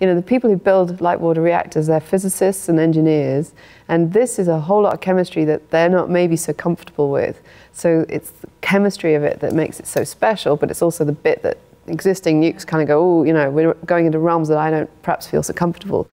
you know, the people who build light water reactors, they're physicists and engineers, and this is a whole lot of chemistry that they're not maybe so comfortable with. So it's the chemistry of it that makes it so special, but it's also the bit that existing nukes kind of go, oh, you know, we're going into realms that I don't perhaps feel so comfortable.